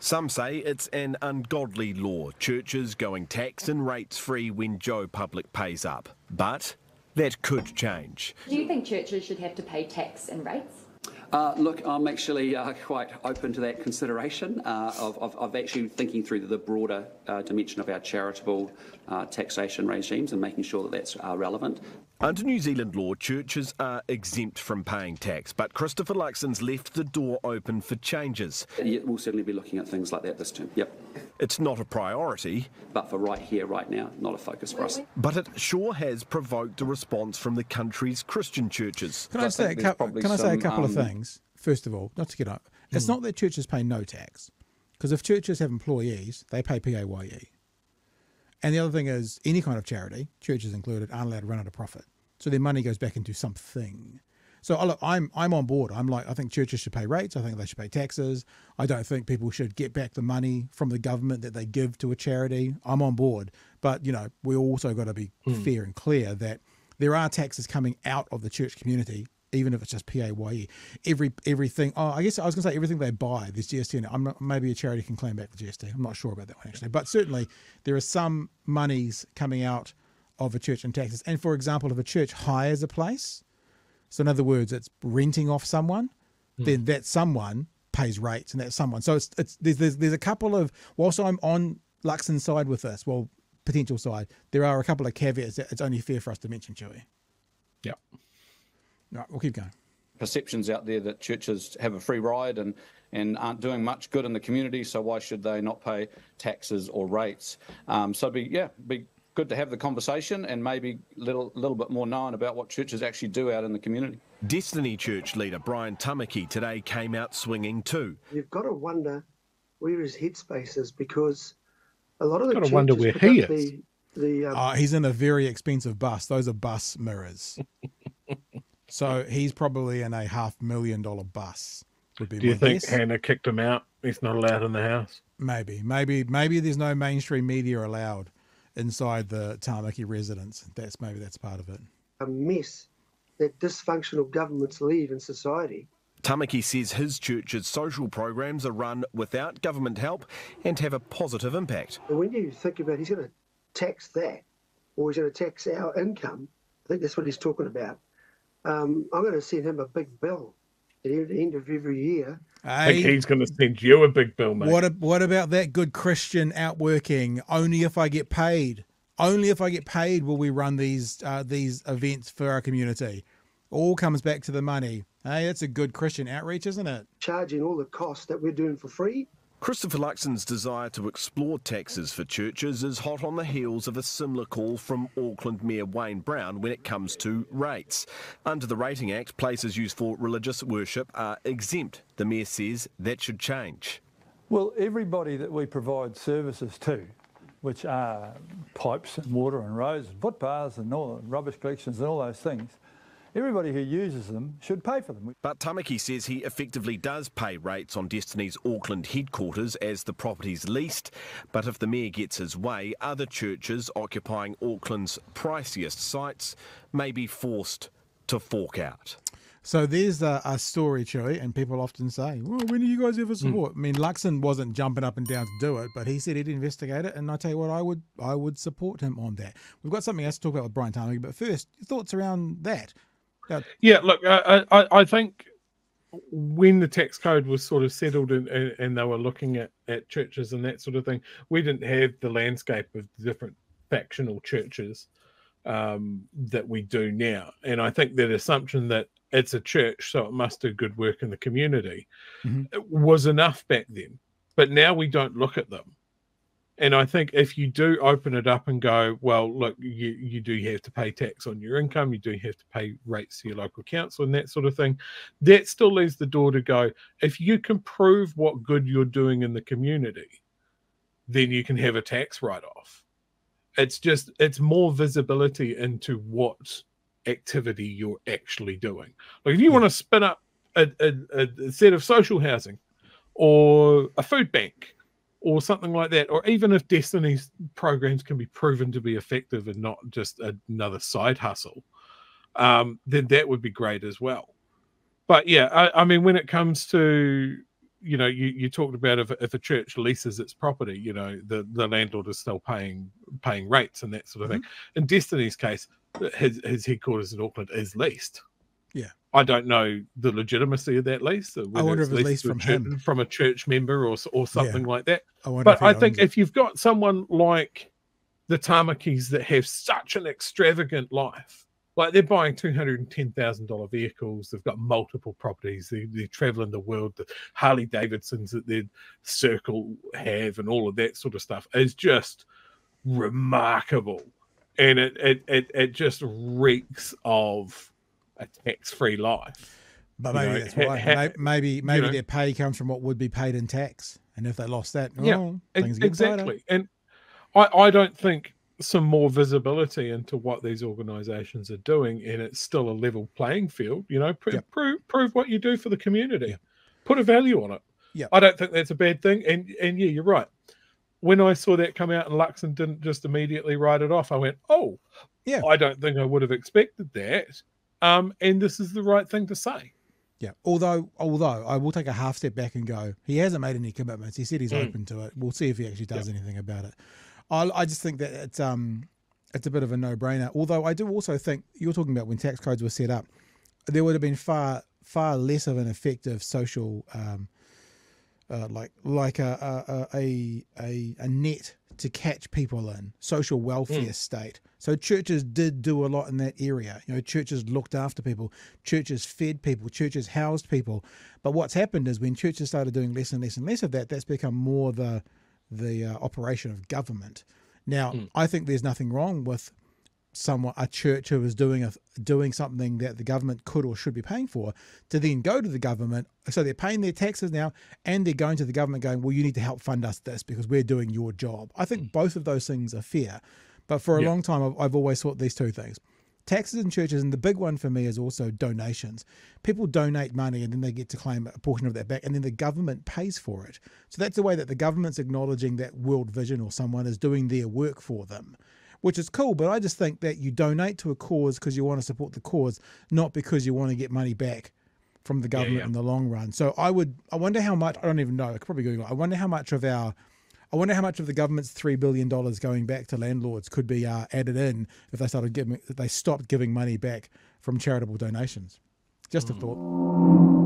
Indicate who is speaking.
Speaker 1: Some say it's an ungodly law, churches going tax and rates free when Joe Public pays up. But that could change.
Speaker 2: Do you think churches should have to pay tax and rates?
Speaker 3: Uh, look, I'm actually uh, quite open to that consideration uh, of, of, of, actually thinking through the broader uh, dimension of our charitable uh, taxation regimes and making sure that that's uh, relevant.
Speaker 1: Under New Zealand law, churches are exempt from paying tax, but Christopher Luxon's left the door open for changes.
Speaker 3: Yeah, we'll certainly be looking at things like that this term, yep.
Speaker 1: It's not a priority.
Speaker 3: But for right here, right now, not a focus for us.
Speaker 1: But it sure has provoked a response from the country's Christian churches.
Speaker 4: Can I, I say, a, cu- can I say a couple um, of things? First of all, not to get up, it's hmm. not that churches pay no tax, because if churches have employees, they pay PAYE. And the other thing is, any kind of charity, churches included, aren't allowed to run out of profit. So their money goes back into something. So look, I'm I'm on board. I'm like I think churches should pay rates. I think they should pay taxes. I don't think people should get back the money from the government that they give to a charity. I'm on board, but you know we also got to be mm. fair and clear that there are taxes coming out of the church community even if it's just PAYE. Every everything. Oh, I guess I was going to say everything they buy. There's GST in it. I'm not, maybe a charity can claim back the GST. I'm not sure about that one actually, but certainly there are some monies coming out of a church in taxes. And for example, if a church hires a place, so in other words, it's renting off someone, mm. then that someone pays rates, and that someone. So it's it's there's there's, there's a couple of whilst I'm on Luxon's side with this, well, potential side, there are a couple of caveats that it's only fair for us to mention, Chewie.
Speaker 5: Yeah.
Speaker 4: Right, we'll keep going.
Speaker 5: Perceptions out there that churches have a free ride and and aren't doing much good in the community, so why should they not pay taxes or rates? Um, so be yeah, be good to have the conversation and maybe a little little bit more known about what churches actually do out in the community.
Speaker 1: Destiny Church leader Brian Tamaki today came out swinging too.
Speaker 6: You've got to wonder where his headspace is because a lot of the
Speaker 7: got to wonder where he is.
Speaker 6: The, the,
Speaker 4: um... oh, he's in a very expensive bus. Those are bus mirrors. So he's probably in a half million dollar bus.
Speaker 7: Would be Do you think guess. Hannah kicked him out? He's not allowed in the house.
Speaker 4: Maybe, maybe, maybe there's no mainstream media allowed inside the Tamaki residence. That's maybe that's part of it.
Speaker 6: A mess that dysfunctional governments leave in society.
Speaker 1: Tamaki says his church's social programs are run without government help and have a positive impact.
Speaker 6: When you think about he's going to tax that or he's going to tax our income, I think that's what he's talking about um, I'm going to send him a big bill at the end of every year.
Speaker 7: I think he's going to send you a big bill, mate.
Speaker 4: What, what about that good Christian outworking? Only if I get paid. Only if I get paid will we run these uh, these events for our community. All comes back to the money. Hey, that's a good Christian outreach, isn't it?
Speaker 6: Charging all the costs that we're doing for free
Speaker 1: Christopher Luxon's desire to explore taxes for churches is hot on the heels of a similar call from Auckland Mayor Wayne Brown when it comes to rates. Under the Rating Act, places used for religious worship are exempt. The Mayor says that should change.
Speaker 8: Well, everybody that we provide services to, which are pipes and water and roads and footpaths and all rubbish collections and all those things, Everybody who uses them should pay for them.
Speaker 1: But Tamaki says he effectively does pay rates on Destiny's Auckland headquarters as the property's leased. But if the mayor gets his way, other churches occupying Auckland's priciest sites may be forced to fork out.
Speaker 4: So there's a, a story, Chewie, and people often say, well, when do you guys ever support? Mm. I mean, Luxon wasn't jumping up and down to do it, but he said he'd investigate it, and I tell you what, I would I would support him on that. We've got something else to talk about with Brian Tamaki, but first, thoughts around that.
Speaker 7: Yeah, yeah look, I, I, I think when the tax code was sort of settled and, and they were looking at, at churches and that sort of thing, we didn't have the landscape of different factional churches um, that we do now. And I think that assumption that it's a church, so it must do good work in the community, mm-hmm. was enough back then. But now we don't look at them and I think if you do open it up and go, well, look, you, you do have to pay tax on your income, you do have to pay rates to your local council and that sort of thing, that still leaves the door to go. If you can prove what good you're doing in the community, then you can have a tax write off. It's just, it's more visibility into what activity you're actually doing. Like if you want to spin up a, a, a set of social housing or a food bank, or something like that, or even if Destiny's programs can be proven to be effective and not just another side hustle, um, then that would be great as well. But yeah, I, I mean, when it comes to you know, you, you talked about if, if a church leases its property, you know, the, the landlord is still paying paying rates and that sort of thing.
Speaker 4: Mm-hmm.
Speaker 7: In Destiny's case, his, his headquarters in Auckland is leased.
Speaker 4: Yeah.
Speaker 7: I don't know the legitimacy of that lease. Uh,
Speaker 4: I wonder if it's leased from
Speaker 7: church-
Speaker 4: him.
Speaker 7: from a church member or or something like that.
Speaker 4: I wonder
Speaker 7: But I think
Speaker 4: it.
Speaker 7: if you've got someone like the Tamakis that have such an extravagant life, like they're buying two hundred and ten thousand dollar vehicles, they've got multiple properties, they, they're traveling the world, the Harley Davidsons that their circle have, and all of that sort of stuff is just remarkable, and it it it, it just reeks of a tax free life.
Speaker 4: But
Speaker 7: you
Speaker 4: maybe
Speaker 7: know,
Speaker 4: that's
Speaker 7: ha-
Speaker 4: why.
Speaker 7: ha-
Speaker 4: May- maybe maybe
Speaker 7: know.
Speaker 4: their pay comes from what would be paid in tax, and if they lost that,
Speaker 7: Yeah,
Speaker 4: oh,
Speaker 7: E-
Speaker 4: things get tighter.
Speaker 7: exactly. And I, I don't think some more visibility into what these organizations are doing and it's still a level playing field, you know, pr-
Speaker 4: Yep.
Speaker 7: prove prove what you do for the community. Put a value on it.
Speaker 4: Yep.
Speaker 7: I don't think that's a bad thing. And and yeah, you're right. When I saw that come out and Luxon didn't just immediately write it off, I went, Oh,
Speaker 4: Yeah.
Speaker 7: I don't think I would have expected that. Um, and this is the right thing to say.
Speaker 4: Yeah. Although, although I will take a half step back and go, he hasn't made any commitments. He said he's
Speaker 7: Mm.
Speaker 4: open to it. We'll see if he actually does anything about it. I, I just think that it's um, it's a bit of a no brainer. Although I do also think you're talking about when tax codes were set up, there would have been far far less of an effective social um, uh, like like a a, a a a net to catch people in social welfare state. So churches did do a lot in that area. You know, churches looked after people, churches fed people, churches housed people. But what's happened is when churches started doing less and less and less of that, that's become more the the uh, operation of government. Now, I think there's nothing wrong with someone a church who is doing a doing something that the government could or should be paying for to then go to the government. So they're paying their taxes now and they're going to the government going well you need to help fund us this because we're doing your job. I think mm. both of those things are fair but for a
Speaker 7: Yeah.
Speaker 4: long time I've, I've always thought these two things. Taxes and churches and the big one for me is also donations. People donate money and then they get to claim a portion of that back and then the government pays for it. So that's the way that the government's acknowledging that world vision or someone is doing their work for them which is cool but i just think that you donate to a cause because you want to support the cause not because you want to get money back from the government
Speaker 7: yeah.
Speaker 4: in the long run so i would i wonder how much i don't even know i could probably google it. i wonder how much of our I wonder how much of the government's three billion dollars going back to landlords could be uh, added in if they started giving, if they stopped giving money back from charitable donations. Just a thought.